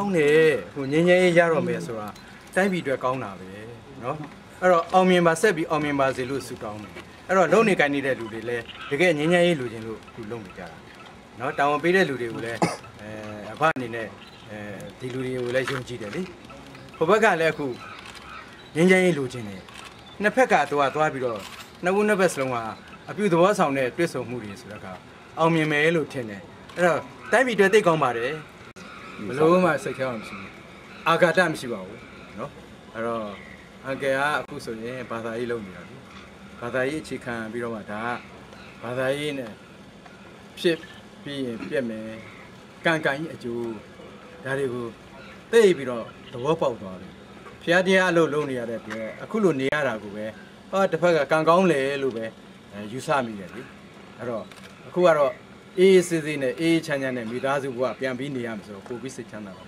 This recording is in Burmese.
ကောင်းတယ်ဟိုငင်းငင်းရေးရတော့မယ်ဆိုတာတိုင်းပြည်အတွက်ကောင်းတာပဲเนาะအဲ့တော့အောင်မြင်ပါဆက်ပြီးအောင်မြင်ပါစေလို့ဆုတောင်းတယ်အဲ့တော့လုံနေကိုင်းနေတဲ့လူတွေလည်းတကယ်ငင်းငင်းရေးလူချင်းလို့ခုလုံနေကြတာเนาะတာဝန်ပေးတဲ့လူတွေကိုလည်းအဲအဖအနေနဲ့အဲဒီလူတွေကိုလည်းယုံကြည်တယ်လေဟိုဘက်ကလည်းအခုငင်းငင်းရေးလူချင်းတယ်နှစ်ဖက်ကတော့သွားပြီးတော့နှစ်ခုနှစ်ဖက်စလုံးကအပြုသဘောဆောင်တဲ့တွေ့ဆုံမှုတွေဆိုတော့ကအောင်မြင်မယ်လို့ထင်တယ်အဲ့တော့တိုင်းပြည်အတွက်သိကောင်းပါတယ် ဘလို့မှစိတ်ခဲအောင်မရှိဘူးအာဂါတမရှိပါဘူးနော်အဲ့တော့အန်ကယ်ကအခုဆိုရင်ဘာသာရေးလုပ်နေတာလေဘာသာရေးအခြေခံပြီးတော့မှဒါကဘာသာရေးနဲ့ဖြစ်ပြီးရင်ပြက်မယ်ကံကံကြီးအကျိုးဒါတွေကိုသိပြီးတော့သဘောပေါက်သွားတယ်ဖျားတရားအလုပ်လုပ်နေရတဲ့အတွက်အခုလိုနေရတာကိုပဲအာတစ်ဖက်ကကံကောင်းလေလို့ပဲယူဆမိတယ်လေအဲ့တော့အခုကတော့ အေးအေးဆေးဆေးနဲ့အေးအေးချမ်းချမ်းနဲ့မိသားစုဘဝပြန်ပြီးနေရမှာဆိုတော့ကိုပြီးစိတ်ချမ်းသာပါ